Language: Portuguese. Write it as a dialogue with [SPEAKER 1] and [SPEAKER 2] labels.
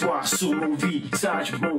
[SPEAKER 1] histoire sur mon visage. Mon